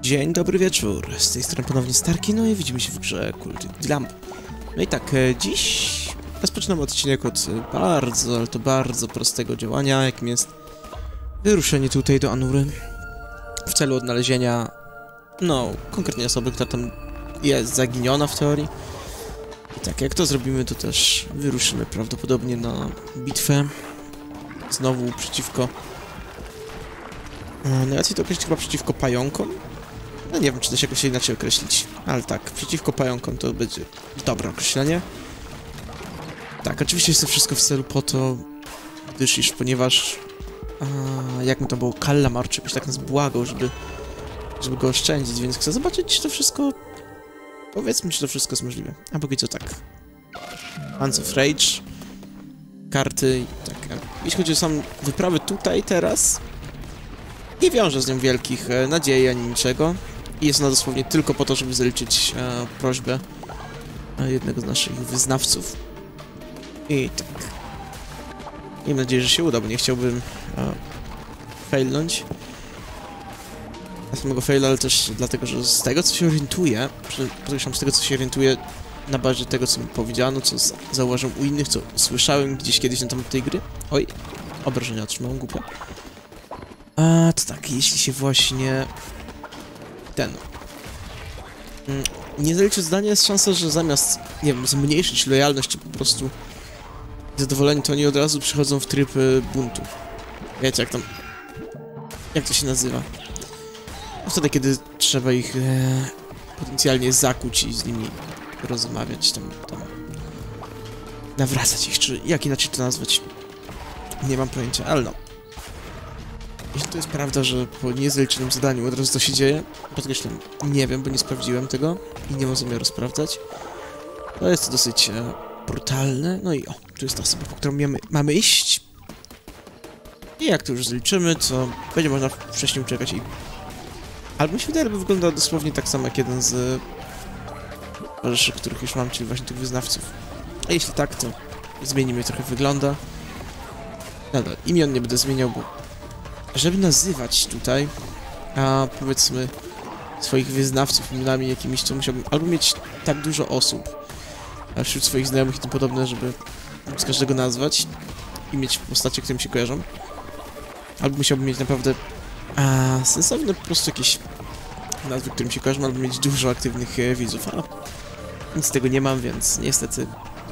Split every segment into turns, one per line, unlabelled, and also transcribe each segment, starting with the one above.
Dzień dobry wieczór, z tej strony ponownie Starki, no i widzimy się w grze Cult Lamp. No i tak, e, dziś rozpoczynamy odcinek od e, bardzo, ale to bardzo prostego działania, jakim jest wyruszenie tutaj do Anury w celu odnalezienia, no, konkretnie osoby, która tam jest zaginiona w teorii. I tak, jak to zrobimy, to też wyruszymy prawdopodobnie na bitwę, znowu przeciwko... E, Najłatwiej to określić chyba przeciwko pająkom, no nie wiem, czy to się jakoś inaczej określić, ale tak, przeciwko pająkom to będzie dobre określenie. Tak, oczywiście jest to wszystko w celu po to, gdyż iż ponieważ, a, jak mu to było, Kallamar czy jakoś tak nas błagał, żeby, żeby go oszczędzić, więc chcę zobaczyć, czy to wszystko, powiedzmy, czy to wszystko jest możliwe. A póki co tak. Hands of Rage, karty tak. Jeśli chodzi o sam wyprawy tutaj, teraz, nie wiąże z nią wielkich e, nadziei ani niczego. Jest ona dosłownie tylko po to, żeby zaliczyć e, prośbę e, jednego z naszych wyznawców. I tak. Miejmy nadzieję, że się uda, bo nie chciałbym e, failnąć. Na samego faila, ale też dlatego, że z tego, co się orientuję, podkreślam, z tego, co się orientuję na bazie tego, co mi powiedziano, co zauważyłem u innych, co słyszałem gdzieś kiedyś na temat tej gry. Oj, obrażenia otrzymałem, głupio. A, to tak, jeśli się właśnie... Ten... Mm, Nie zaliczy zdania, jest szansa, że zamiast, nie wiem, zmniejszyć lojalność, czy po prostu zadowolenie, to oni od razu przychodzą w tryb y, buntu. Wiecie, jak tam... Jak to się nazywa? No wtedy, kiedy trzeba ich e, potencjalnie zakuć i z nimi rozmawiać, tam, tam... Nawracać ich, czy jak inaczej to nazwać? Nie mam pojęcia, ale no. Jeśli to jest prawda, że po niezliczonym zadaniu od razu to się dzieje, podkreślam, nie wiem, bo nie sprawdziłem tego i nie mam zamiaru sprawdzać. To jest dosyć e, brutalne. No i o, tu jest ta osoba, po którą mamy, mamy iść. I jak to już zliczymy, to będzie można wcześniej uczekać i... Albo się wydaje, że wygląda dosłownie tak samo jak jeden z towarzyszy, których już mam, czyli właśnie tych wyznawców. A jeśli tak, to zmienimy trochę wygląda. Nadal, imion nie będę zmieniał, bo żeby nazywać tutaj, a powiedzmy swoich wyznawców imionami jakimiś, to musiałbym albo mieć tak dużo osób wśród swoich znajomych i tym podobne, żeby z każdego nazwać i mieć postacie, które mi się kojarzą. Albo musiałbym mieć naprawdę a, sensowne po prostu jakieś nazwy, które mi się kojarzą, albo mieć dużo aktywnych e, widzów, a nic z tego nie mam, więc niestety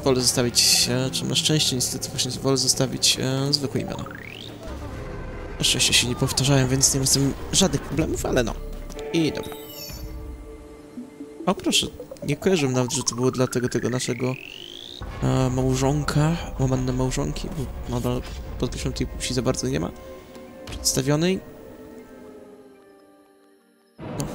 wolę zostawić, e, czy na szczęście niestety właśnie wolę zostawić e, zwykłe imiona. Szczęście się nie powtarzają, więc nie mam z tym żadnych problemów, ale no. I dobra. O proszę, nie kojarzyłem nawet, że to było dla tego, tego naszego e, małżonka, łamane małżonki, bo nadal podkreślam tej płci za bardzo nie ma przedstawionej. No.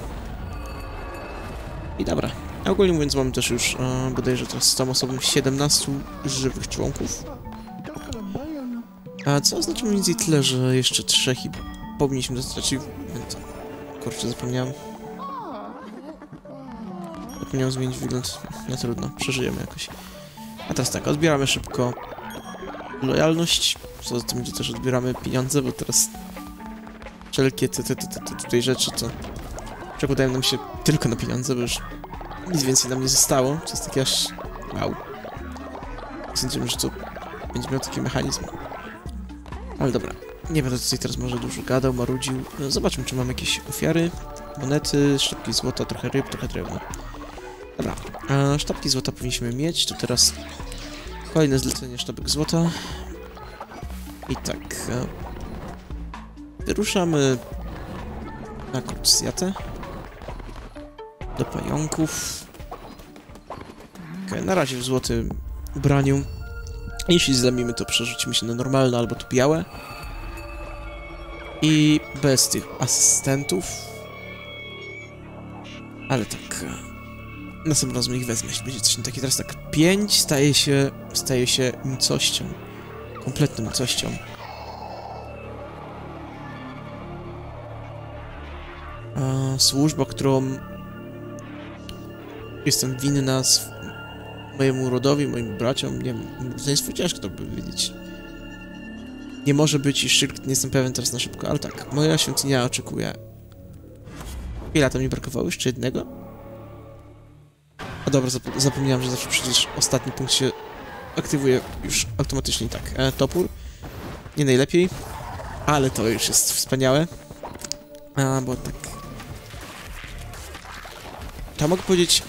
I dobra. A ogólnie mówiąc mamy też już e, bodajże teraz z tą osobą 17 żywych członków. A co oznacza mniej więcej tyle, że jeszcze trzech i powinniśmy dostać achievement. Kurczę, zapomniałem. Zapomniałem zmienić wygląd. Nie trudno, przeżyjemy jakoś. A teraz tak, odbieramy szybko lojalność. Co za tym będzie też odbieramy pieniądze, bo teraz wszelkie te, te, te, te, tutaj rzeczy to przekładają nam się tylko na pieniądze, bo już nic więcej nam nie zostało. To jest takie aż... wow. Sądzimy, że to będzie miał taki mechanizm. Ale dobra, nie będę tutaj teraz może dużo gadał, marudził. No, Zobaczmy, czy mam jakieś ofiary. Monety, sztabki złota, trochę ryb, trochę drewna. Dobra, a sztabki złota powinniśmy mieć. To teraz kolejne zlecenie sztabek złota. I tak. e, Wyruszamy na Krucjatę. Do pająków. Okej, na razie w złotym ubraniu. Jeśli zlamimy, to przerzucimy się na normalne albo to białe. I bez tych asystentów. Ale tak. e, Następnym razem ich wezmę, będzie coś takiego. Teraz tak, 5 staje się, staje się nicością. Kompletną nicością. E, służba, którą jestem winna mojemu rodowi, moim braciom, nie wiem, rodzeństwu ciężko to powiedzieć. Nie może być i nie jestem pewien teraz na szybko, ale tak, moja świątynia oczekuje Ile tam mi brakowało? Jeszcze jednego? A dobra, zap zapomniałem, że zawsze przecież ostatni punkt się aktywuje już automatycznie tak. E, topór. Nie najlepiej, ale to już jest wspaniałe. A, bo tak... To mogę powiedzieć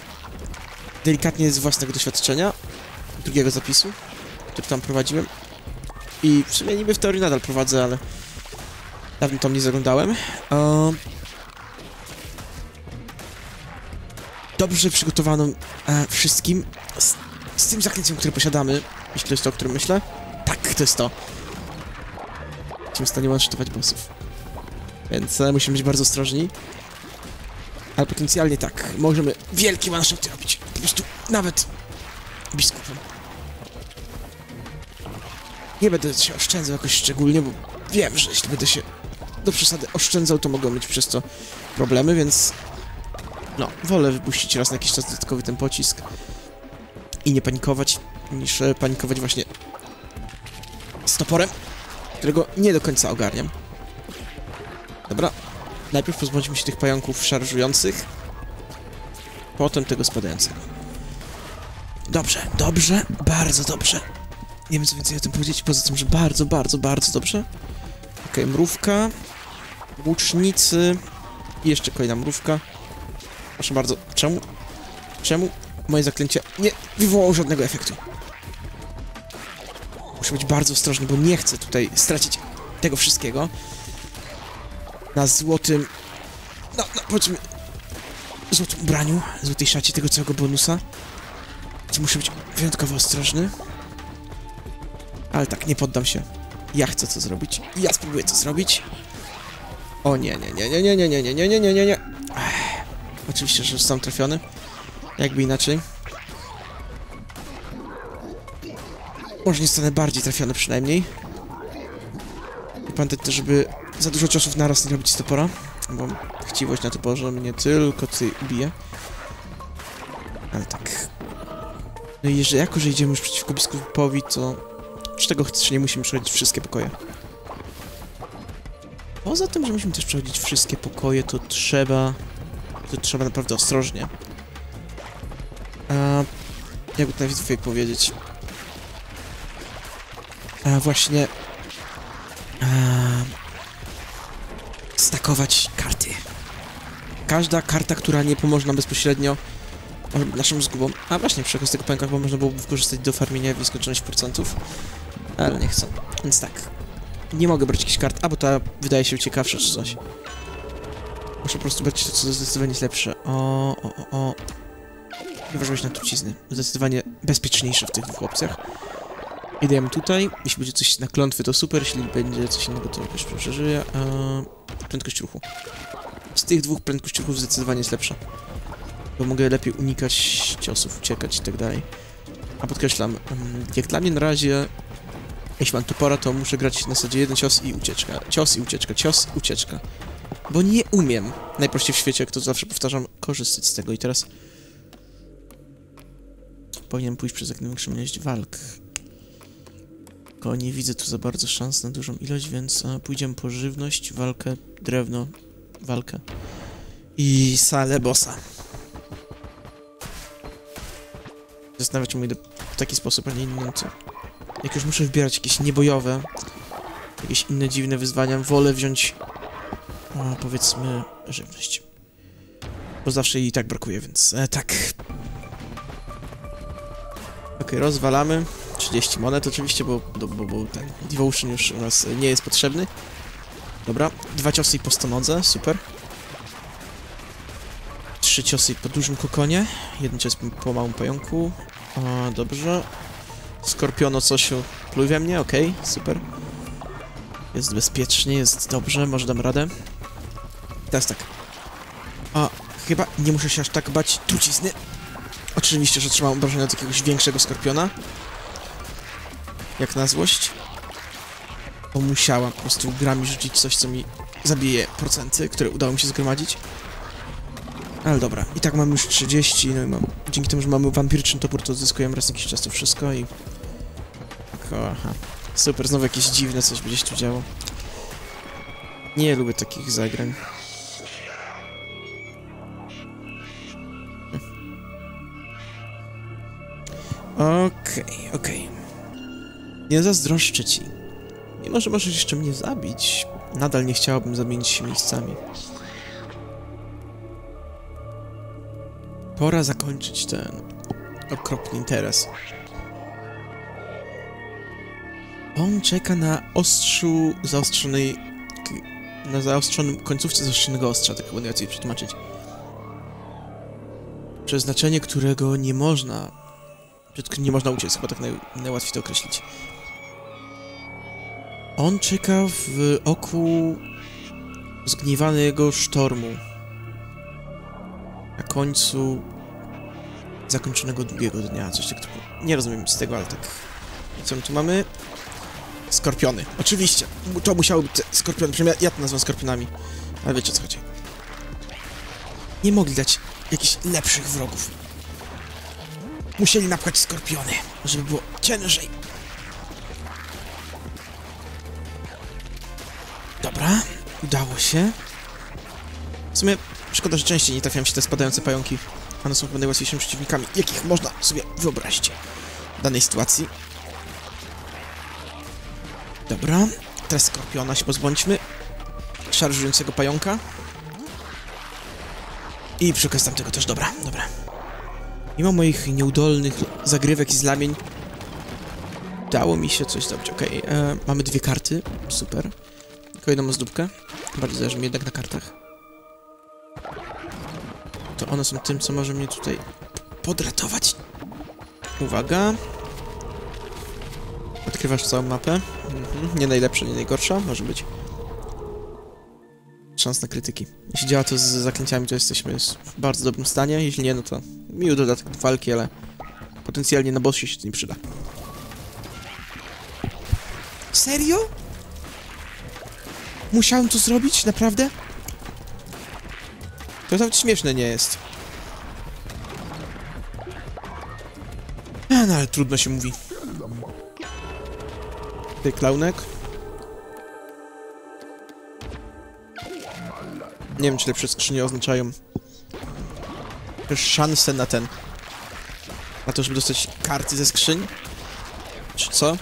delikatnie z własnego doświadczenia, drugiego zapisu, który tam prowadziłem. I w sumie niby w teorii nadal prowadzę, ale dawno tam nie zaglądałem. E, dobrze przygotowaną e, wszystkim z, z tym zaklęciem, które posiadamy. Jeśli to jest to, o którym myślę. Tak, to jest to. Będziemy w stanie one bossów. Więc e, musimy być bardzo ostrożni. Ale potencjalnie tak, możemy wielkie one-shoty robić. Nawet biskupem. Nie będę się oszczędzał jakoś szczególnie, bo wiem, że jeśli będę się do przesady oszczędzał, to mogą mieć przez to problemy, więc no, wolę wypuścić raz na jakiś czas dodatkowy ten pocisk i nie panikować, niż e, panikować właśnie z toporem, którego nie do końca ogarniam. Dobra, najpierw pozbądźmy się tych pająków szarżujących, potem tego spadającego. Dobrze, dobrze, bardzo dobrze. Nie wiem co więcej o tym powiedzieć, poza tym, że bardzo, bardzo, bardzo dobrze. Okej, okay, mrówka, łucznicy i jeszcze kolejna mrówka. Proszę bardzo, czemu? Czemu moje zaklęcie nie wywołało żadnego efektu? Muszę być bardzo ostrożny, bo nie chcę tutaj stracić tego wszystkiego. Na złotym... No, no, powiedzmy... Złotym ubraniu, złotej szacie tego całego bonusa. Muszę być wyjątkowo ostrożny. Ale tak, nie poddam się. Ja chcę co zrobić. Ja spróbuję to zrobić. O nie, nie, nie, nie, nie, nie, nie, nie, nie, nie, nie, nie. Oczywiście, że zostałem trafiony. Jakby inaczej. Może nie zostanę bardziej trafiony przynajmniej. I pamiętać też, żeby za dużo ciosów naraz nie robić z topora. Bo chciwość na toporze mnie tylko ty bije. No i jeżeli jako, że idziemy już przeciwko biskupowi, to... Z tego chcesz, nie musimy przechodzić wszystkie pokoje. Poza tym, że musimy też przechodzić wszystkie pokoje, to trzeba to trzeba naprawdę ostrożnie. A, jakby to najpierw powiedzieć. A, właśnie... A, stakować karty. Każda karta, która nie pomoże nam bezpośrednio naszym zgubom. A właśnie, przy z tego pęka, bo można byłoby wykorzystać do farmienia w nieskończoność procentów. Ale nie chcę. Więc tak. Nie mogę brać jakichś kart, a bo ta wydaje się ciekawsza czy coś. Muszę po prostu brać to, co zdecydowanie jest lepsze. O, o, o, o. Nie na trucizny. Zdecydowanie bezpieczniejsze w tych dwóch opcjach. Idziemy tutaj. Jeśli będzie coś na klątwy, to super. Jeśli będzie coś innego, to jakoś przeżyję. Eee, prędkość ruchu. Z tych dwóch prędkość ruchu zdecydowanie jest lepsza. Bo mogę lepiej unikać ciosów, uciekać i tak dalej. A podkreślam, mm, jak dla mnie na razie, jeśli mam topora, to muszę grać na zasadzie jeden cios i ucieczka. Cios i ucieczka, cios, ucieczka. Bo nie umiem, najprościej w świecie, jak to zawsze powtarzam, korzystać z tego. I teraz powinienem pójść przez jak największą ilość walk. Tylko nie widzę tu za bardzo szans na dużą ilość, więc a, pójdziemy po żywność, walkę, drewno, walkę i salę bossa. Zastanawiać się, idę w taki sposób, a nie inny, co? Jak już muszę wybierać jakieś niebojowe, jakieś inne dziwne wyzwania, wolę wziąć no, powiedzmy, żywność. Bo zawsze jej i tak brakuje, więc e, tak. Ok, rozwalamy. 30 monet oczywiście, bo, bo, bo ten Devotion już u nas nie jest potrzebny. Dobra, dwa ciosy i po super. Trzy ciosy po dużym kokonie, jeden cios po małym pająku. O, dobrze. Skorpiono coś pluj we mnie, okej, okay, super. Jest bezpiecznie, jest dobrze, może dam radę. Teraz tak. A, chyba nie muszę się aż tak bać trucizny. Oczywiście, że trzymam obrażenia od jakiegoś większego skorpiona. Jak na złość. Bo musiałam po prostu grami rzucić coś, co mi zabije procenty, które udało mi się zgromadzić. Ale dobra, i tak mam już 30, no i mam... Dzięki temu, że mamy wampirczyn topór, to odzyskujemy raz jakiś czas to wszystko i... Kocha. Super, znowu jakieś dziwne coś będzie się tu działo. Nie lubię takich zagrań. Okej, okay, okej. Okay. Nie zazdroszczę ci. Mimo, że możesz jeszcze mnie zabić, nadal nie chciałabym zamienić się miejscami. Pora zakończyć ten okropny interes. On czeka na ostrzu zaostrzonej... na zaostrzonym końcówce zaostrzonego ostrza, tak chyba najłatwiej przetłumaczyć. Przeznaczenie, którego nie można... Przed którym nie można uciec, chyba tak naj, najłatwiej to określić. On czeka w oku zgniewanego sztormu. Końcu zakończonego długiego dnia, coś tak typu. Nie rozumiem z tego, ale tak. Co my tu mamy? Skorpiony. Oczywiście. To musiały być skorpiony. Przynajmniej ja to nazywam skorpionami. Ale wiecie co chodzi. Nie mogli dać jakichś lepszych wrogów. Musieli napchać skorpiony, żeby było ciężej. Dobra, udało się. W sumie szkoda, że częściej nie trafiają się te spadające pająki. One są chyba najłatwiejszymi przeciwnikami, jakich można sobie wyobrazić w danej sytuacji. Dobra, teraz skorpiona się pozbądźmy. Szarżującego pająka. I przy okazji tamtego też, dobra, dobra. Mimo moich nieudolnych zagrywek i zlamień Dało mi się coś zrobić, okej. e, Mamy dwie karty, super. Tylko jedną ozdóbkę. Bardziej zależy mi jednak na kartach. To one są tym, co może mnie tutaj podratować. Uwaga. Odkrywasz całą mapę. Mhm. Nie najlepsza, nie najgorsza, może być. Szans na krytyki. Jeśli działa to z zaklęciami, to jesteśmy w bardzo dobrym stanie. Jeśli nie, no to miły dodatek do walki, ale potencjalnie na bossie się to nie przyda. Serio? Musiałem to zrobić? Naprawdę? To nawet śmieszne nie jest. No ale trudno się mówi. Ty, klaunek? Nie wiem, czy lepsze skrzynie oznaczają też szansę na ten... Na to, żeby dostać karty ze skrzyń? Czy co?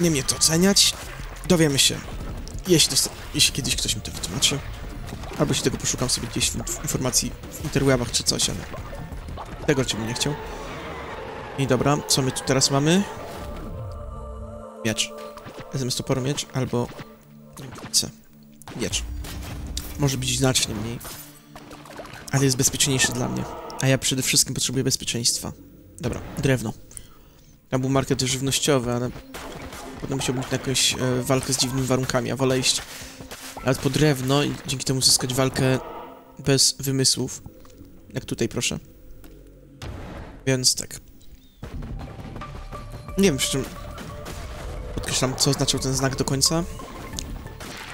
Nie mnie to oceniać. Dowiemy się. Jeśli, jeśli kiedyś ktoś mi to wytłumaczy. Albo się tego poszukam sobie gdzieś w, w informacji w interwebach czy coś, ale... Tego cię bym nie chciał. I dobra, co my tu teraz mamy? Miecz. Zamiast toporu miecz, albo... C. Miecz. Może być znacznie mniej. Ale jest bezpieczniejszy dla mnie. A ja przede wszystkim potrzebuję bezpieczeństwa. Dobra, drewno. Tam był market żywnościowy, ale... Potem musiałbym na jakąś e, walkę z dziwnymi warunkami, a wolę iść nawet po drewno i dzięki temu zyskać walkę bez wymysłów. Jak tutaj, proszę. Więc tak. Nie wiem, przy czym podkreślam, co oznaczał ten znak do końca.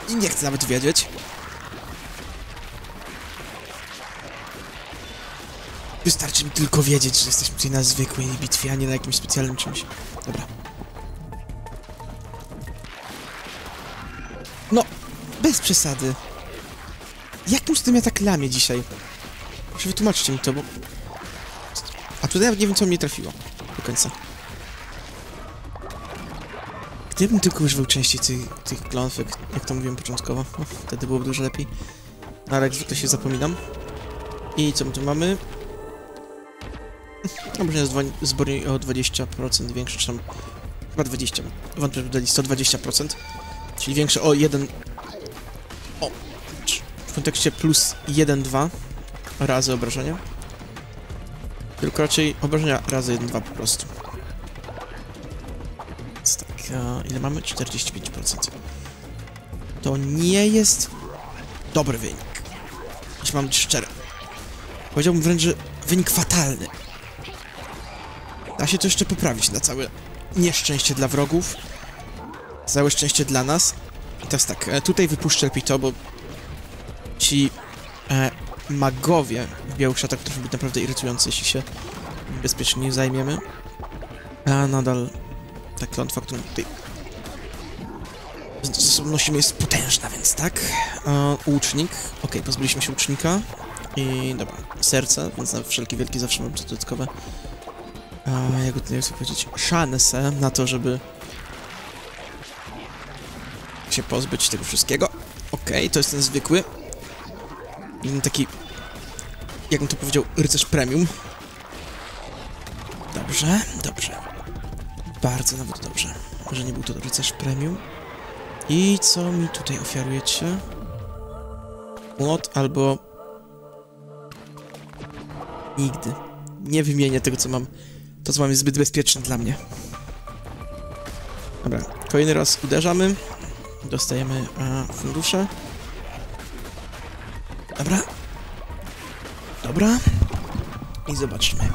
I nie chcę nawet wiedzieć. Wystarczy mi tylko wiedzieć, że jesteśmy tutaj na zwykłej bitwie, a nie na jakimś specjalnym czymś. Dobra. No, bez przesady. Jakim cudem ja tak lamię dzisiaj? Proszę wytłumaczcie mi to, bo... A tutaj nawet nie wiem, co mnie trafiło. Do końca. Gdybym tylko używał częściej tych, tych klątw, jak, jak to mówiłem początkowo, no, wtedy byłoby dużo lepiej. No, ale jak zwykle się zapominam. I co my tu mamy? Obrażenia zdwoń- zbroi o 20% większe, czy tam... Chyba 20. Wątpię, że dali 120%. Czyli większe o 1... Kontekście plus 1-2 razy obrażenia. Tylko raczej obrażenia razy 1-2 po prostu. Więc tak, ile mamy? 45%. To nie jest dobry wynik. Jeśli mam być szczery. Powiedziałbym wręcz, że wynik fatalny. Da się to jeszcze poprawić na całe nieszczęście dla wrogów. Całe szczęście dla nas. I teraz tak, e, tutaj wypuszczę lepiej to, bo ci e, magowie w białych szatach trochę być naprawdę irytujący, jeśli się bezpiecznie nie zajmiemy. A nadal ta klątwa, którą tutaj z- ze sobą nosimy jest potężna, więc tak. E, łucznik. Okej, pozbyliśmy się łucznika. I dobra, serce, więc na wszelkie wielkie zawsze mam dodatkowe. jakby to nie chcę powiedzieć, szansę na to, żeby się pozbyć tego wszystkiego. Okej, to jest ten zwykły. Jeden taki, jakbym to powiedział, rycerz premium. Dobrze, dobrze. Bardzo nawet dobrze. Może nie był to rycerz premium. I co mi tutaj ofiarujecie? Młot albo... Nigdy. Nie wymienię tego, co mam. To, co mam, jest zbyt bezpieczne dla mnie. Dobra, kolejny raz uderzamy. Dostajemy e, fundusze. Dobra. Dobra. I zobaczmy.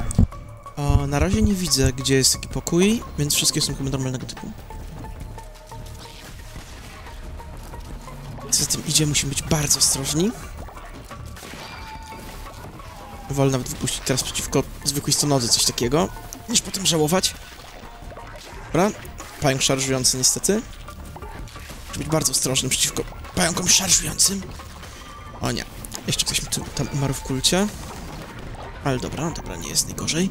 O, na razie nie widzę, gdzie jest taki pokój, więc wszystkie są chyba normalnego typu. Co za tym idzie, musimy być bardzo ostrożni. Wolę nawet wypuścić teraz przeciwko zwykłej stonodze coś takiego, niż potem żałować. Dobra, pająk szarżujący niestety. Muszę być bardzo ostrożny przeciwko pająkom szarżującym. O nie, jeszcze ktoś mi tu, tam umarł w kulcie. Ale dobra, dobra, nie jest najgorzej.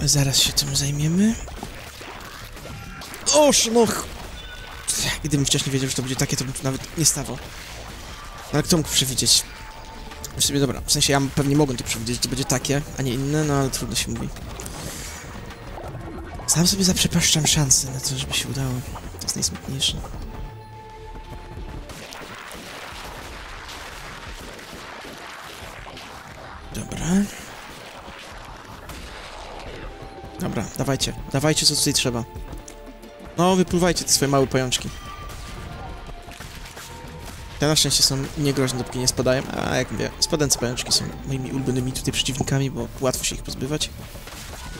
Zaraz się tym zajmiemy. Oż, no... Gdybym wcześniej wiedział, że to będzie takie, to bym tu nawet nie stawał. Ale kto mógł przewidzieć? W sumie dobra, w sensie ja pewnie mogłem to przewidzieć, że to będzie takie, a nie inne, no ale trudno się mówi. Sam sobie zaprzepaszczam szansę na to, żeby się udało. To jest najsmutniejsze. Dobra. Dawajcie. Dawajcie, co tutaj trzeba. No, wypływajcie te swoje małe pajączki. Te na szczęście są niegroźne, dopóki nie spadają, a jak mówię, spadające pajączki są moimi ulubionymi tutaj przeciwnikami, bo łatwo się ich pozbywać.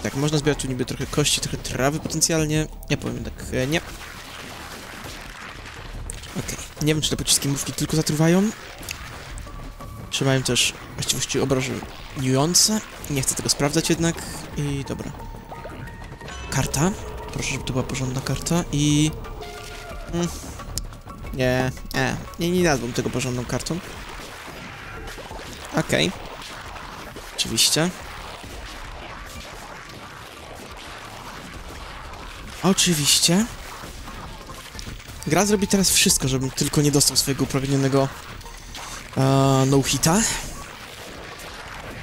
Tak, można zbierać tu niby trochę kości, trochę trawy potencjalnie. Ja powiem tak, e, nie. Okej, nie wiem, czy te pociski mrówki tylko zatruwają. Czy mają też właściwości obrażeniujące. Nie chcę tego sprawdzać jednak. I dobra. Karta. Proszę, żeby to była porządna karta. I... Mm. Nie, nie, nie, nie nazwą tego porządną kartą. Okej. Oczywiście. Oczywiście. Gra zrobi teraz wszystko, żebym tylko nie dostał swojego upragnionego e, no-hita.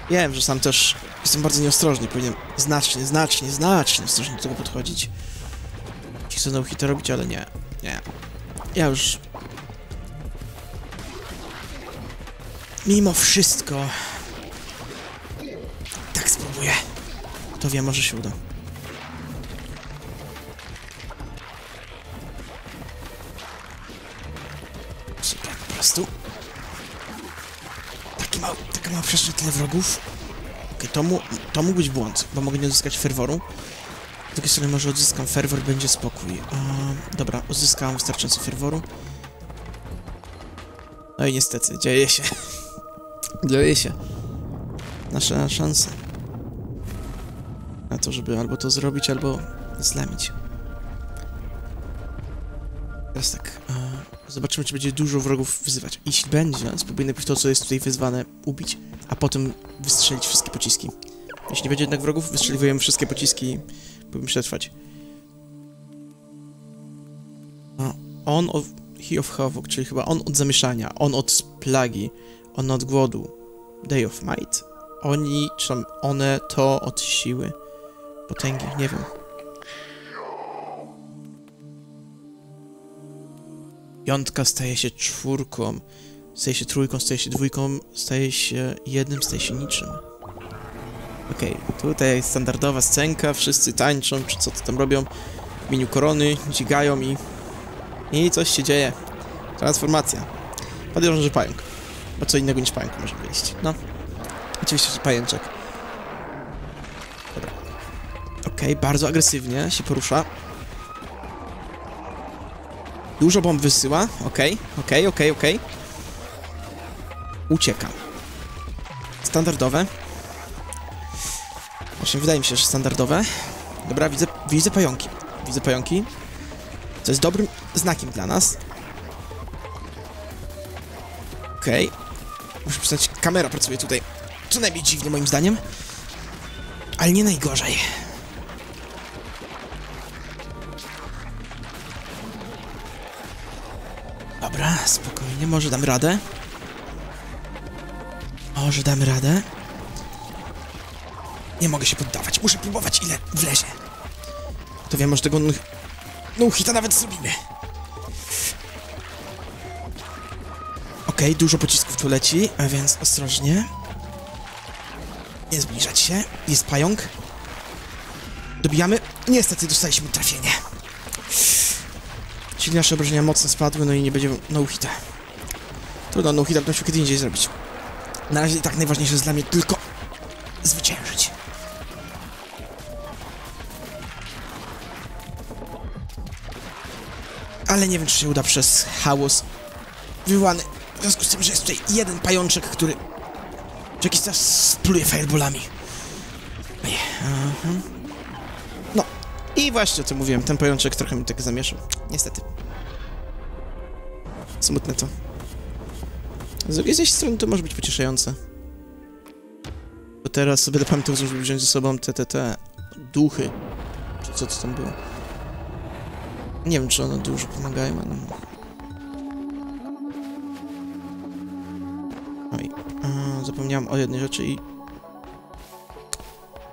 Wiem, że sam też jestem bardzo nieostrożny. Powinienem znacznie, znacznie, znacznie ostrożnie do tego podchodzić. Chcę no-hita robić, ale nie. Nie. Ja już... Mimo wszystko... Tak spróbuję. Kto wie, może się uda. Taka mała przestrzeń, tyle wrogów. Okej, to, mu, to mógł być błąd, bo mogę nie odzyskać ferworu. Z drugiej strony może odzyskam ferwor, będzie spokój. Dobra, uzyskałem wystarczająco ferworu. No i niestety, dzieje się. dzieje się. Nasza szansa. Na to, żeby albo to zrobić, albo zlamić. Teraz tak, zobaczymy, czy będzie dużo wrogów wyzywać. Jeśli będzie, spróbuję najpierw to, co jest tutaj wyzwane, ubić, a potem wystrzelić wszystkie pociski. Jeśli nie będzie jednak wrogów, wystrzeliwujemy wszystkie pociski i próbujemy przetrwać. On. He of Havoc, czyli chyba on od zamieszania, on od plagi, on od głodu. Day of Might. Oni, czy tam one, to od siły. Potęgi, nie wiem. Piątka staje się czwórką, staje się trójką, staje się dwójką, staje się jednym, staje się niczym. Okej, tutaj standardowa scenka, wszyscy tańczą, czy co to tam robią w imieniu korony, dźwigają i... I coś się dzieje. Transformacja. Podejrzewam, że pająk. Bo co innego niż pająk może wyjść. No. Oczywiście, że pajęczek. Dobra. Okej, bardzo agresywnie się porusza. Dużo bomb wysyła. Okej, okej, okej, okej. Uciekam. Standardowe. Właśnie wydaje mi się, że standardowe. Dobra, widzę, widzę pająki. Widzę pająki. Co jest dobrym znakiem dla nas. Okej. Muszę przyznać, kamera pracuje tutaj co najmniej dziwnie moim zdaniem. Ale nie najgorzej. Dobra, spokojnie, może dam radę. Może damy radę. Nie mogę się poddawać, muszę próbować ile wlezie. To wiem, może tego no, no hita nawet zrobimy. Okej, dużo pocisków tu leci, a więc ostrożnie. Nie zbliżać się. Jest pająk. Dobijamy. Niestety dostaliśmy trafienie. Czyli nasze obrażenia mocno spadły, no i nie będzie no hita. Trudno, no hita będę musiał kiedy indziej zrobić. Na razie i tak najważniejsze jest dla mnie tylko zwyciężyć. Ale nie wiem, czy się uda przez chaos wywołany w związku z tym, że jest tutaj jeden pajączek, który co jakiś czas pluje fireballami. Ej, aha. No, i właśnie o tym mówiłem, ten pajączek trochę mi tak zamieszał. Niestety. Smutne to. Z drugiej strony to może być pocieszające. Bo teraz sobie pamiętam, żeby wziąć ze sobą te, te, te duchy. Czy co to tam było. Nie wiem, czy one dużo pomagają, ale... Oj, a, zapomniałem o jednej rzeczy i...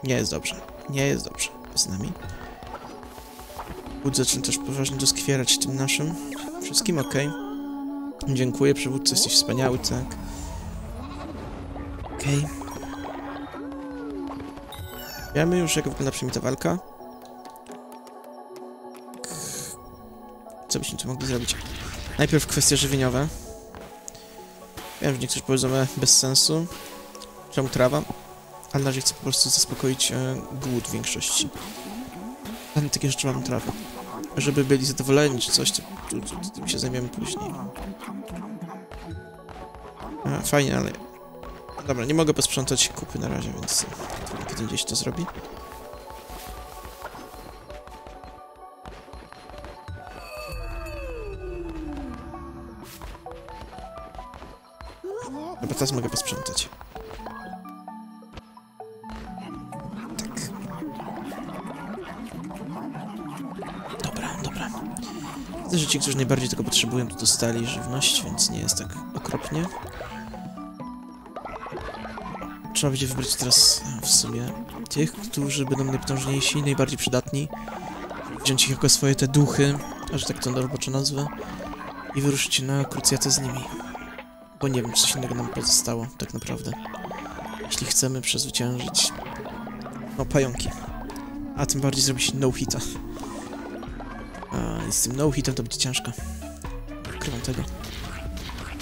Nie jest dobrze. Nie jest dobrze z nami. Łódź zaczyna też poważnie doskwierać tym naszym. Wszystkim ok. Dziękuję, przywódco, jesteś wspaniały, tak. Okej. Okay. Wiemy już, jak wygląda przynajmniej ta walka. Co byśmy tu mogli zrobić? Najpierw kwestie żywieniowe. Wiem, że niektórzy powiedzą, bez sensu. Czemu trawa? Ale na razie chcę po prostu zaspokoić e, głód większości. Ale takie rzeczy mam trawę. Żeby byli zadowoleni czy coś, to, to, to, to tym się zajmiemy później. Fajnie, ale... Dobra, nie mogę posprzątać kupy na razie, więc kiedy gdzieś to zrobi. Dobra, teraz mogę posprzątać. Tak. Widzę, że ci, którzy najbardziej tego potrzebują, to dostali żywność, więc nie jest tak okropnie. Trzeba będzie wybrać teraz w sumie tych, którzy będą najpotężniejsi, najbardziej przydatni. Wziąć ich jako swoje te duchy, że tak to roboczo nazwę, i wyruszyć na krucjatę z nimi. Bo nie wiem, czy coś innego nam pozostało, tak naprawdę. Jeśli chcemy przezwyciężyć... No, pająki. A tym bardziej zrobić no-hita. A i z tym no-hitem to będzie ciężko. Ukrywam tego.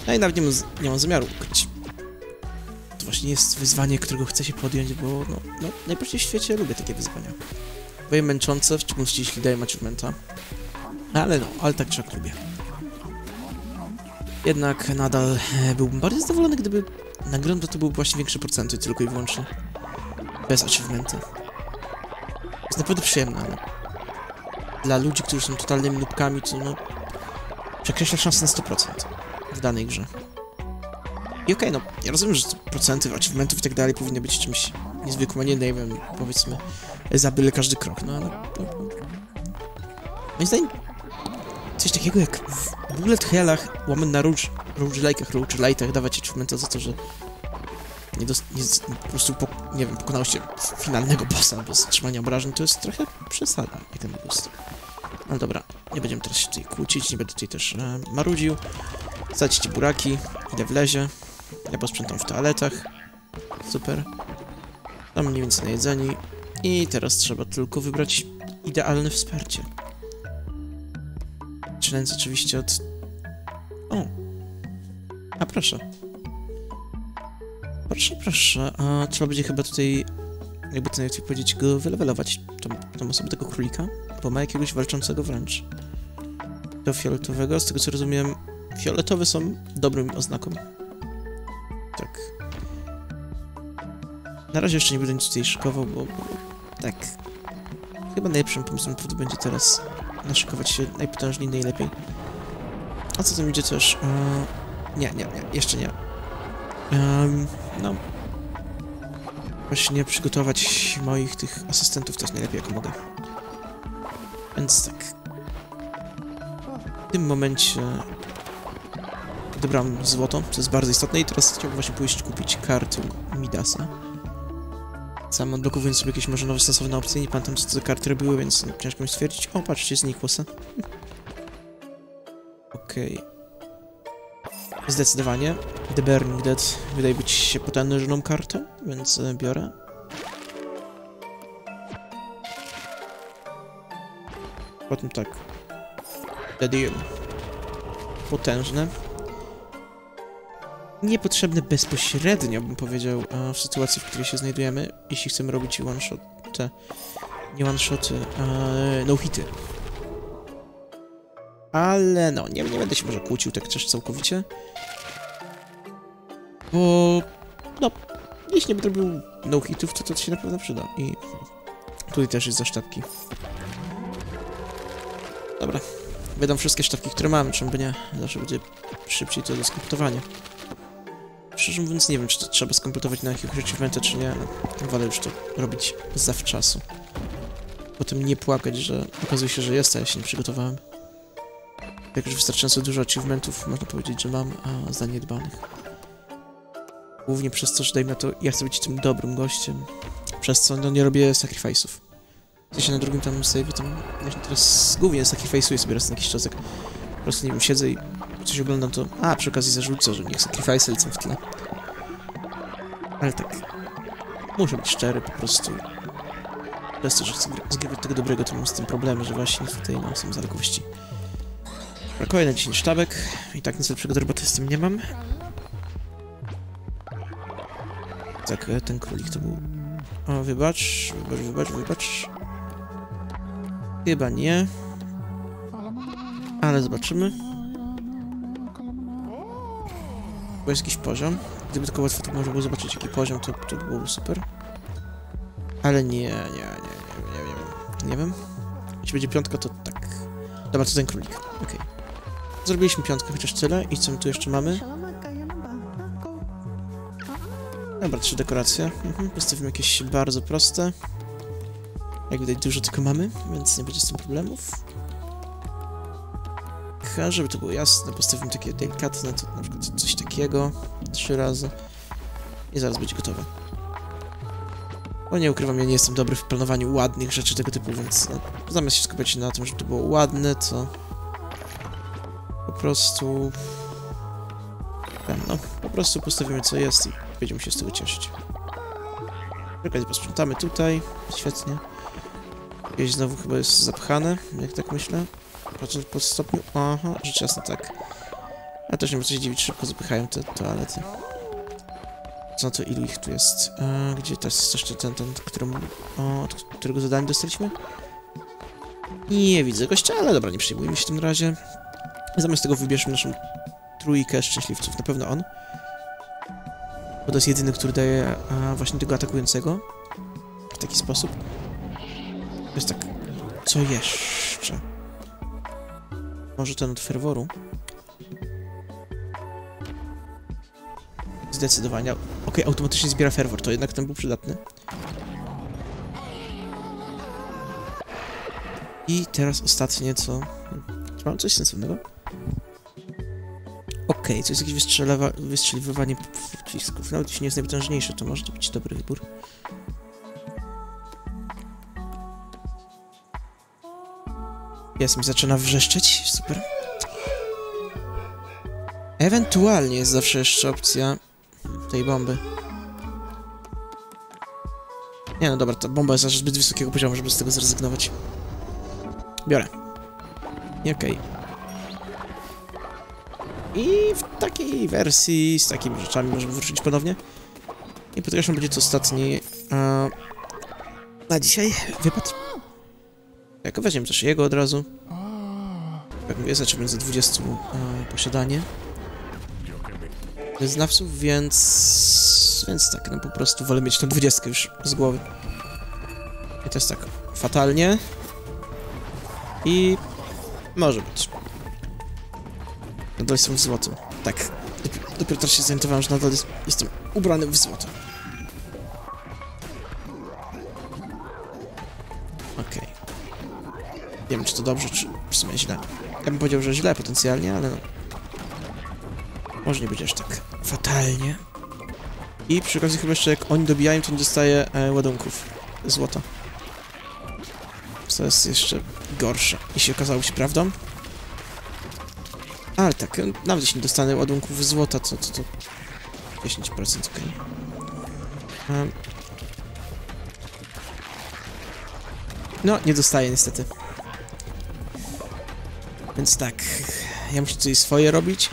No i nawet nie mam, nie mam zamiaru ukryć. Właśnie jest wyzwanie, którego chcę się podjąć, bo no, no w świecie lubię takie wyzwania. Były męczące, w szczególności jeśli daję achievementa. Ale no, ale tak jak lubię. Jednak nadal e, byłbym bardziej zadowolony, gdyby nagrodą to były właśnie większe procenty, tylko i wyłącznie. Bez achievementy. Jest naprawdę przyjemne, ale... Dla ludzi, którzy są totalnymi nubkami, to no... Przekreśla szansę na 100% w danej grze. I okej, okay, no, ja rozumiem, że procenty achievementów i tak dalej powinny być czymś niezwykłym, a nie, nie wiem, powiedzmy, za byle każdy krok, no ale... Moim zdaniem coś takiego jak w Bullet Hellach, łamane na Rouge, Rouge Like'ach, Rouge Light'ach dawać achievementa za to, że nie, nie po prostu, po, nie wiem, pokonałeś finalnego bossa bez trzymania obrażeń, to jest trochę przesada, jak ten boost. No dobra, nie będziemy teraz się tutaj kłócić, nie będę tutaj też e, marudził. Ci buraki, ile wlezie. Ja posprzątam w toaletach. Super. Tam mniej więcej na jedzeni. I teraz trzeba tylko wybrać idealne wsparcie. Zaczynając oczywiście od... O! A proszę. Proszę, proszę. A trzeba będzie chyba tutaj, jakby to najlepiej powiedzieć, go wylewelować, tą, tą osobę tego królika, bo ma jakiegoś walczącego wręcz. Do fioletowego, z tego co rozumiem, fioletowe są dobrym oznaką. Na razie jeszcze nie będę nic tutaj szykował, bo, bo tak... Chyba najlepszym pomysłem to będzie teraz naszykować się najpotężniej, najlepiej. A co tam idzie też? Yy, nie, nie, nie, jeszcze nie. Um, no. właśnie przygotować moich tych asystentów też najlepiej jak mogę. Więc tak. W tym momencie odebrałem złoto, co jest bardzo istotne i teraz chciałbym właśnie pójść kupić kartę Midasa. Sam odblokowując sobie jakieś może nowe stosowne opcje, nie pamiętam co za karty robiły, więc ciężko mi stwierdzić. O, patrzcie, znikło se. Okej. Zdecydowanie. The Burning Dead wydaje być się potężną kartą, więc e, biorę. Potem tak. The Deal. Potężne. Niepotrzebne bezpośrednio, bym powiedział, w sytuacji, w której się znajdujemy, jeśli chcemy robić one-shot, nie one-shoty, e, no-hity. Ale no, nie, nie będę się może kłócił tak też całkowicie. Bo... no, jeśli nie będę robił no-hitów, to to się na pewno przyda. I tutaj też jest za sztabki. Dobra. Wydam wszystkie sztabki, które mam, czym by nie. Zawsze będzie szybciej to do skompletowania. Szczerze mówiąc, nie wiem, czy to trzeba skompletować na jakiegoś achievementa, czy nie, ale wolę już to robić zawczasu. Potem nie płakać, że okazuje się, że jest, a ja się nie przygotowałem. Jak już wystarczająco dużo achievementów, można powiedzieć, że mam, a zaniedbanych. Głównie przez to, że dajmy na to, ja chcę być tym dobrym gościem, przez co no, nie robię sacrifice'ów. W sensie na drugim tam save'ie tam, właśnie teraz głównie sacrifice'uję sobie raz na jakiś czasek. Po prostu, nie wiem, siedzę i coś oglądam, to... A, przy okazji zarzucę, że niech sacrifice lecą w tle. Ale tak... Muszę być szczery, po prostu... Przez to, że chcę zgrywać tego dobrego, to mam z tym problemy, że właśnie tutaj no, są zaległości. Brakuje na 10 sztabek i tak nic lepszego do roboty z tym nie mam. Tak, e, ten królik to był... O, wybacz, wybacz, wybacz, wybacz. Chyba nie. Ale zobaczymy. Bo jest jakiś poziom. Gdyby tylko łatwo to można było zobaczyć jaki poziom, to, to by byłoby super. Ale nie, nie, nie, nie, nie, wiem. Nie wiem. Jeśli będzie piątka, to tak. Dobra, to ten królik. Okej. Zrobiliśmy piątkę, chociaż tyle. I co my tu jeszcze mamy? Dobra, trzy dekoracje. Mhm, postawimy jakieś bardzo proste. Jak widać, dużo tylko mamy, więc nie będzie z tym problemów. Chyba, żeby to było jasne, postawimy takie delikatne, to na przykład coś takiego. Trzy razy. I zaraz będzie gotowe. Bo nie ukrywam, ja nie jestem dobry w planowaniu ładnych rzeczy tego typu, więc no, zamiast się skupiać na tym, żeby to było ładne, to po prostu... Wiem, no, po prostu postawimy co jest i będziemy się z tego cieszyć. Czekaj, posprzątamy tutaj. Świetnie. Jakieś znowu chyba jest zapchane, jak tak myślę. Patrząc po stopniu. Aha, rzecz jasna tak. Ja też nie ma się dziwić, szybko zapychają te toalety. Co to ilu ich tu jest? E, gdzie to jest jeszcze ten, ten, któremu, o, od którego zadanie dostaliśmy? Nie widzę gościa, ale dobra, nie przejmujmy się w tym razie. Zamiast tego wybierzmy naszą trójkę szczęśliwców, na pewno on. Bo to jest jedyny, który daje a, właśnie tego atakującego. W taki sposób. To jest tak... Co jeszcze? Może ten od ferworu? Zdecydowanie. Okej, automatycznie zbiera ferwor, to jednak ten był przydatny. I teraz ostatnie, co... Czy mam coś sensownego? Okej, to jest jakieś wystrzelewa... wystrzeliwanie pocisków. Nawet jeśli nie jest najpotężniejsze, to może to być dobry wybór. Jest, mi zaczyna wrzeszczeć, super. Ewentualnie jest zawsze jeszcze opcja tej bomby. Nie no dobra, ta bomba jest aż zbyt wysokiego poziomu, żeby z tego zrezygnować. Biorę. I okej. I w takiej wersji, z takimi rzeczami możemy wrócić ponownie. I podkreślam, będzie to ostatni e, na dzisiaj wypad. Jak weźmiemy też jego od razu. Jak mówię, zaczynamy za 20 e, posiadanie znawców, więc... Więc tak, no po prostu wolę mieć tą dwudziestkę już z głowy. I to jest tak fatalnie. I... może być. Nadal jestem w złoto. Tak. Dopiero, dopiero teraz się zorientowałem, że nadal jest, jestem ubrany w złoto. Okej. Okay. Nie wiem, czy to dobrze, czy w sumie źle. Ja bym powiedział, że źle potencjalnie, ale no. Może nie będzie aż tak fatalnie. I przy okazji chyba jeszcze jak oni dobijają, to nie dostaje e, ładunków złota. Co jest jeszcze gorsze, jeśli okazało się prawdą. Ale tak, e, nawet jeśli nie dostanę ładunków złota, to to, to 10% okej. Em. No, nie dostaję niestety. Więc tak, ja muszę coś swoje robić.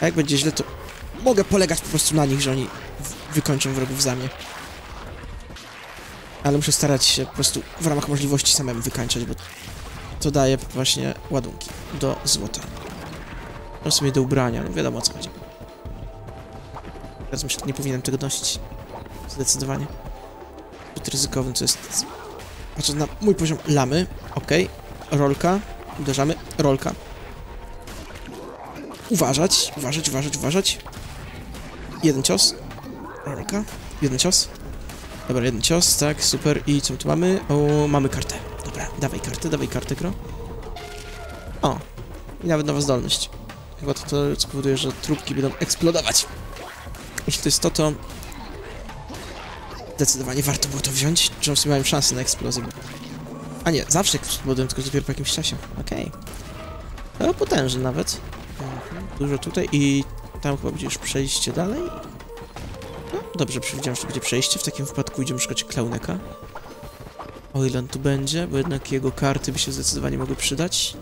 A jak będzie źle, to mogę polegać po prostu na nich, że oni wykończą wrogów za mnie. Ale muszę starać się po prostu w ramach możliwości samemu wykańczać, bo to daje właśnie ładunki do złota. No w sumie do ubrania, no wiadomo o co chodzi. Teraz myślę, nie powinienem tego nosić. Zdecydowanie. Zbyt ryzykowny to jest... Patrząc na mój poziom lamy, okej, rolka, uderzamy, rolka. Uważać, uważać, uważać, uważać. Jeden cios. Rolka. Jeden cios. Dobra, jeden cios, tak, super. I co tu mamy? O, mamy kartę. Dobra, dawaj kartę, dawaj kartę, gro. O, i nawet nowa zdolność. Chyba to, to spowoduje, że trupki będą eksplodować. Jeśli to jest to, to... Zdecydowanie warto było to wziąć. Czy w sumie mają szansę na eksplozję. A nie, zawsze eksplodują, tylko dopiero po jakimś czasie. Okej. No, potężny nawet. Mhm, Dużo tutaj i tam chyba będzie już przejście dalej. No, dobrze, przewidziałem, że to będzie przejście. W takim wypadku idziemy szukać Klauneka. O ile on tu będzie, bo jednak jego karty by się zdecydowanie mogły przydać.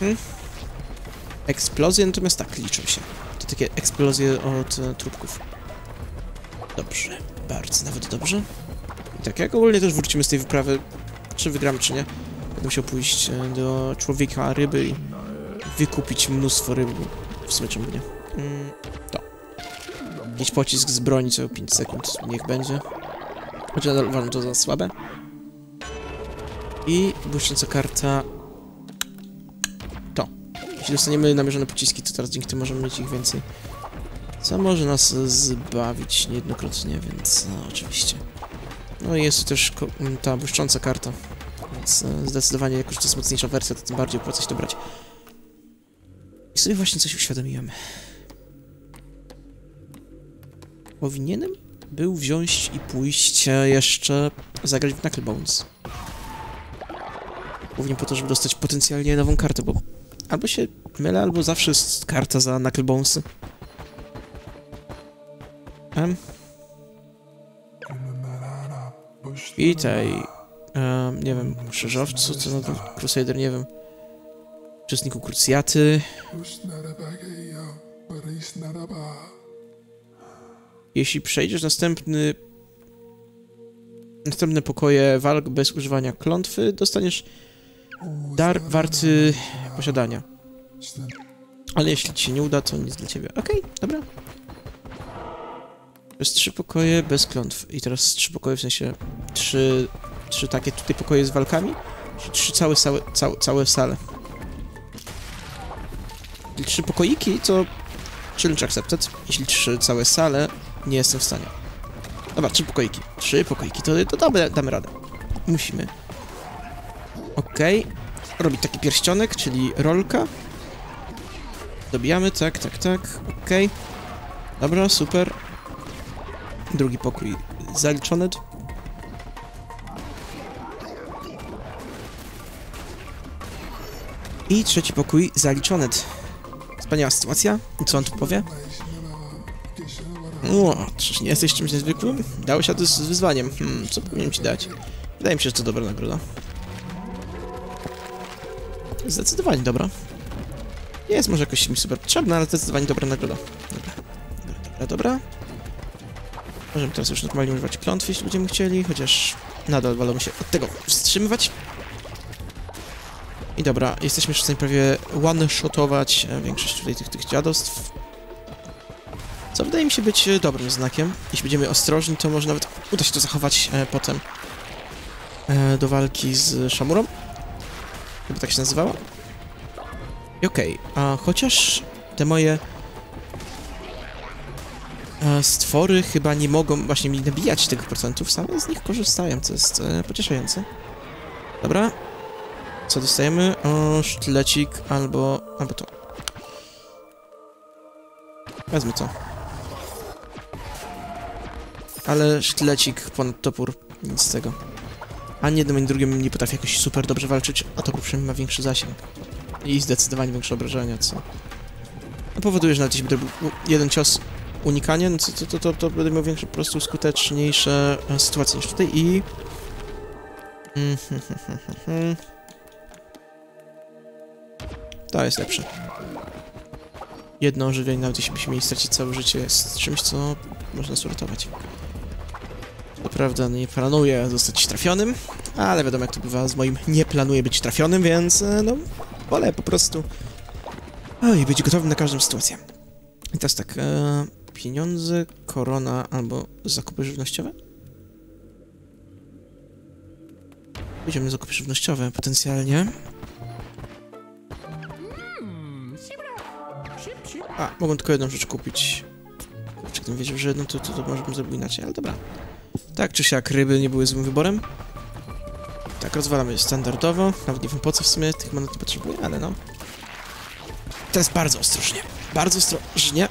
Hmm. Eksplozje natomiast tak, liczą się. To takie eksplozje od e, trupków. Dobrze, bardzo nawet dobrze. I tak, jak ogólnie też wrócimy z tej wyprawy, czy wygramy, czy nie. Musiał pójść e, do człowieka ryby i wykupić mnóstwo ryb. W sumie czemu nie? Mm, to. Jakiś pocisk z broni co 5 sekund, niech będzie. Chociaż nadal uważam to za słabe. I błyszcząca karta... To. Jeśli dostaniemy namierzone pociski, to teraz dzięki temu możemy mieć ich więcej. Co może nas zbawić niejednokrotnie, więc no, oczywiście. No i jest tu też ta błyszcząca karta. Więc e, zdecydowanie, jako że to jest mocniejsza wersja, to tym bardziej opłaca się to brać. I sobie właśnie coś uświadomiłem. Powinienem był wziąć i pójść e, jeszcze zagrać w Knucklebones. Głównie po to, żeby dostać potencjalnie nową kartę, bo albo się mylę, albo zawsze jest karta za Knucklebonesy. Em. I em, nie wiem, krzyżowcu, co na to, Crusader, nie wiem. Uczestniku krucjaty. Jeśli przejdziesz następny... Następne pokoje walk bez używania klątwy, dostaniesz dar warty posiadania. Ale jeśli ci się nie uda, to nic dla ciebie. Okej, dobra. To jest trzy pokoje bez klątw. I teraz trzy pokoje, w sensie trzy, trzy takie tutaj pokoje z walkami. Czyli trzy całe, całe, całe, całe sale. Jeśli trzy pokoiki, to challenge accepted. Jeśli trzy całe sale, nie jestem w stanie. Dobra, trzy pokoiki. Trzy pokoiki, to, to damy, damy radę. Musimy. Okej. Robić taki pierścionek, czyli rolka. Dobijamy, tak, tak, tak. Okej. Dobra, super. Drugi pokój zaliczony. I trzeci pokój zaliczony. Wspaniała sytuacja. I co on tu powie? O, czyż nie jesteś czymś niezwykłym? Dałeś radę z wyzwaniem. Hmm, co powinienem ci dać? Wydaje mi się, że to dobra nagroda. Zdecydowanie dobra. Nie jest może jakoś mi super potrzebna, ale zdecydowanie dobra nagroda. Dobra, dobra, dobra, dobra. Możemy teraz już normalnie używać klątwy, jeśli będziemy chcieli, chociaż nadal wolę się od tego wstrzymywać. I dobra, jesteśmy już w stanie prawie one-shotować e, większość tutaj tych, tych dziadostw. Co wydaje mi się być e, dobrym znakiem. Jeśli będziemy ostrożni, to może nawet uda się to zachować e, potem e, do walki z Szamurą. Chyba tak się nazywała. I okej, a chociaż te moje e, stwory chyba nie mogą właśnie mi nabijać tego procentów, same z nich korzystają, co jest e, pocieszające. Dobra. Co dostajemy? O, sztylecik albo... albo to. Wezmę to. Ale sztylecik ponad topór, nic z tego. Ani jednym, ani drugim nie potrafi jakoś super dobrze walczyć, a topór przynajmniej ma większy zasięg. I zdecydowanie większe obrażenia, co... No powoduje, że nawet jeśli będę jeden cios unikanie, no to, to, to, to, będę miał większe, po prostu skuteczniejsze e, sytuacje niż tutaj i... Mhm, To jest lepsze. Jedno ożywienie, nawet jeśli byśmy mieli stracić całe życie, jest czymś, co można sortować. To prawda, nie planuję zostać trafionym, ale wiadomo jak to bywa z moim nie planuję być trafionym, więc e, no, wolę po prostu Oj, być gotowym na każdą sytuację. I teraz tak, e, pieniądze, korona albo zakupy żywnościowe? Pójdziemy na zakupy żywnościowe potencjalnie. A, mogę tylko jedną rzecz kupić. Kurczę, gdybym wiedział, że jedną, to, to, to może bym zrobił inaczej, ale dobra. Tak czy siak, ryby nie były złym wyborem. Tak, rozwalamy standardowo. Nawet nie wiem po co w sumie tych monet potrzebuję, ale no. Teraz bardzo ostrożnie. Bardzo ostrożnie.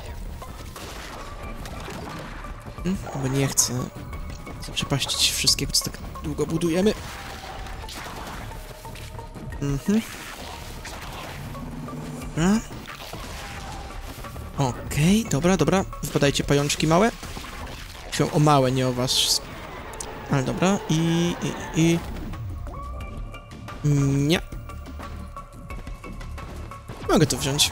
Hmm, bo nie chcę zaprzepaścić wszystkiego, co tak długo budujemy. Mhm. Dobra. Okej, dobra, dobra. Wypadajcie pajączki małe. Mówię o małe, nie o was. Ale dobra. I... i... i... Nie. Mogę to wziąć.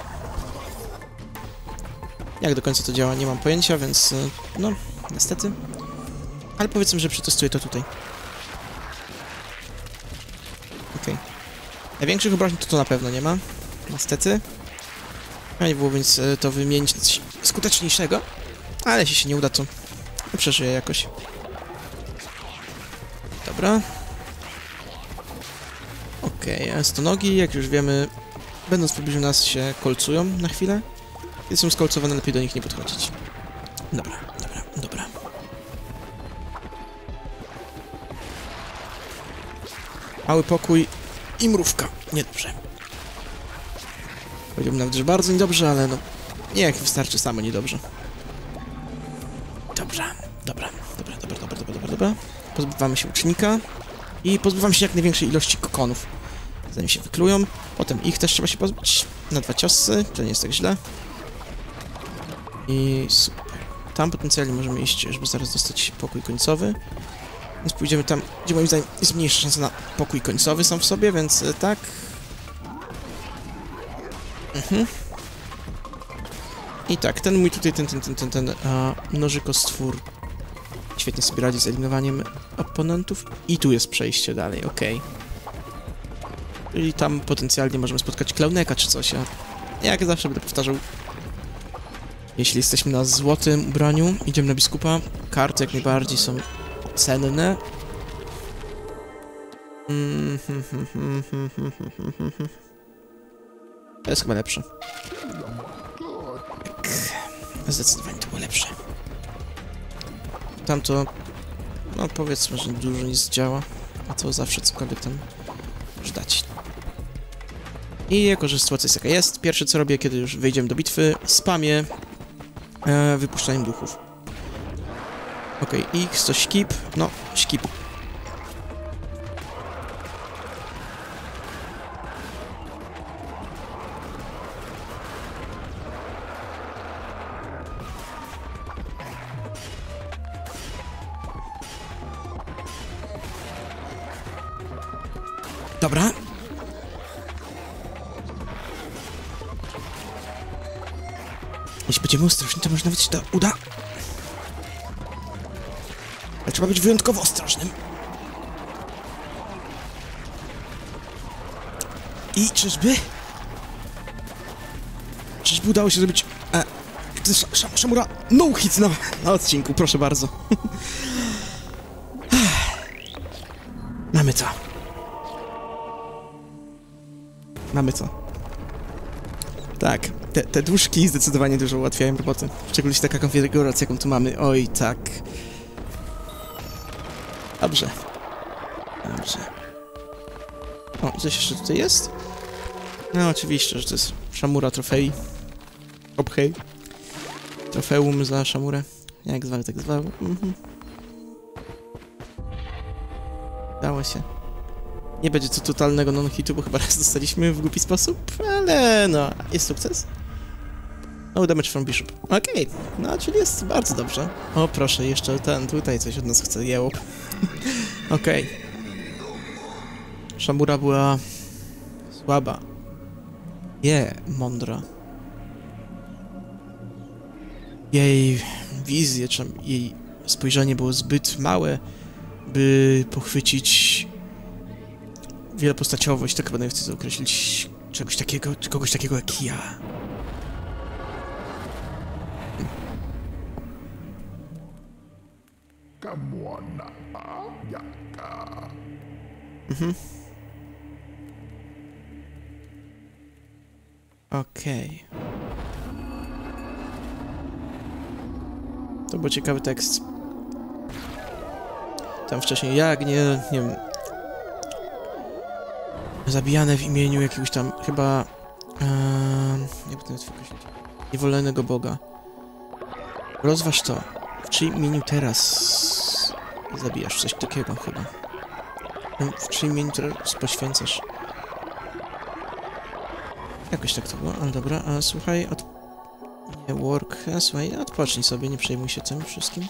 Jak do końca to działa, nie mam pojęcia, więc y, no, niestety. Ale powiedzmy, że przetestuję to tutaj. Okej. Największych obrażeń to to na pewno nie ma. Niestety. Fajnie było więc y, to wymienić coś skuteczniejszego. Ale jeśli się nie uda, to przeżyję jakoś. Dobra. Okej, a stonogi, jak już wiemy, będąc w pobliżu nas się kolcują na chwilę. Kiedy są skolcowane, lepiej do nich nie podchodzić. Dobra, dobra, dobra. Mały pokój i mrówka. Niedobrze. Powiedziałbym nawet, że bardzo niedobrze, ale no... Niech wystarczy samo niedobrze. Dobra, dobra, dobra, dobra, dobra, dobra, dobra, dobra. Pozbywamy się ucznika i pozbywamy się jak największej ilości kokonów. Zanim się wyklują. Potem ich też trzeba się pozbyć na dwa ciosy, to nie jest tak źle. I super. Tam potencjalnie możemy iść, żeby zaraz dostać pokój końcowy. Więc pójdziemy tam, gdzie moim zdaniem jest mniejsza szansa na pokój końcowy sam w sobie, więc e, tak. Mhm. I tak, ten mój tutaj, ten, ten, ten, ten, ten a, nożykostwór świetnie sobie radzi z eliminowaniem oponentów. I tu jest przejście dalej, okej. Czyli tam potencjalnie możemy spotkać klauneka czy coś, a jak zawsze będę powtarzał, jeśli jesteśmy na złotym ubraniu, idziemy na biskupa, karty jak najbardziej są cenne. Mm, To jest chyba lepsze. Tak. Zdecydowanie to było lepsze. Tamto, no powiedzmy, że dużo nic działa, a to zawsze cokolwiek tam może dać. I jako, że sytuacja jest jaka jest, pierwsze co robię, kiedy już wyjdziemy do bitwy, spamię e, wypuszczaniem duchów. Okay, X to skip, no, skip. Się to uda. Ale trzeba być wyjątkowo ostrożnym. I czyżby? Czyżby udało się zrobić... E, sz, sz, szamura no hit na, na odcinku, proszę bardzo. Mamy to. Mamy to. Tak, te, te dłużki zdecydowanie dużo ułatwiają roboty. W szczególności taka konfiguracja, jaką tu mamy. Oj, tak. Dobrze. Dobrze. O, coś jeszcze tutaj jest? No, oczywiście, że to jest szamura trofei. Obhej. Trofeum za szamurę. Jak zwał, tak zwał. Mhm. Dało się. Nie będzie to totalnego non-hitu, bo chyba raz dostaliśmy w głupi sposób, ale no, jest sukces. No damage from Bishop. Okej, no czyli jest bardzo dobrze. O proszę, jeszcze ten tutaj coś od nas chce jeło. Okej. Szamura była słaba. Nie, mądra. Jej wizje, czy jej spojrzenie było zbyt małe, by pochwycić wielopostaciowość, tak chyba najlepiej określić czegoś takiego, kogoś takiego jak ja. Mhm. Okej. To był ciekawy tekst. Tam wcześniej jak nie, nie wiem... Zabijane w imieniu jakiegoś tam, chyba... Um, jak to określić? Niewolnego Boga. Rozważ to. W czyim imieniu teraz zabijasz? Coś takiego chyba. No, W czyim imieniu teraz poświęcasz? Jakoś tak to było, ale dobra, a słuchaj, od... Nie, work, a słuchaj, odpocznij sobie, nie przejmuj się tym wszystkim.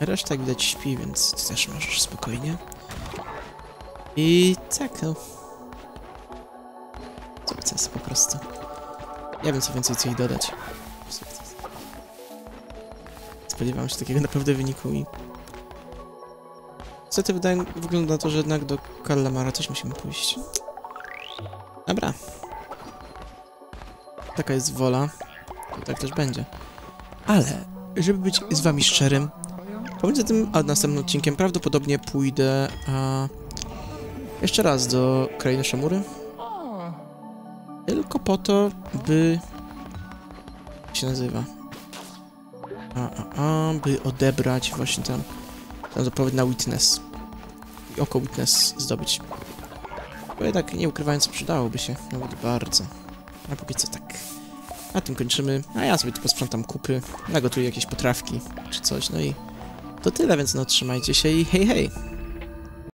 Reszta jak widać śpi, więc ty też możesz spokojnie. I tak, no. Sukces po prostu. Nie wiem co więcej co jej dodać. Spodziewałem się takiego naprawdę wyniku i... Niestety wydaje, wygląda na to, że jednak do Kallamara też musimy pójść. Dobra. Taka jest wola. To tak też będzie. Ale, żeby być z wami szczerym, pomiędzy tym a następnym odcinkiem prawdopodobnie pójdę a, jeszcze raz do Krainy Szamury. Tylko po to, by... Jak się nazywa? A, a, a, by odebrać właśnie tam... Tam zapowiedź na Witness. I oko Witness zdobyć. Bo jednak, nie ukrywając, przydałoby się nawet bardzo. A póki co tak. Na tym kończymy. A ja sobie tu posprzątam kupy, nagotuję jakieś potrawki czy coś, no i to tyle, więc no trzymajcie się i hej hej!